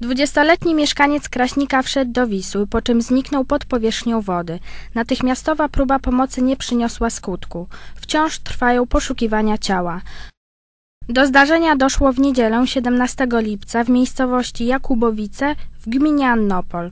Dwudziestoletni mieszkaniec Kraśnika wszedł do Wisły, po czym zniknął pod powierzchnią wody. Natychmiastowa próba pomocy nie przyniosła skutku. Wciąż trwają poszukiwania ciała. Do zdarzenia doszło w niedzielę 17 lipca w miejscowości Jakubowice w gminie Annopol.